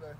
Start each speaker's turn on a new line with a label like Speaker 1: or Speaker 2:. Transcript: Speaker 1: Sunday.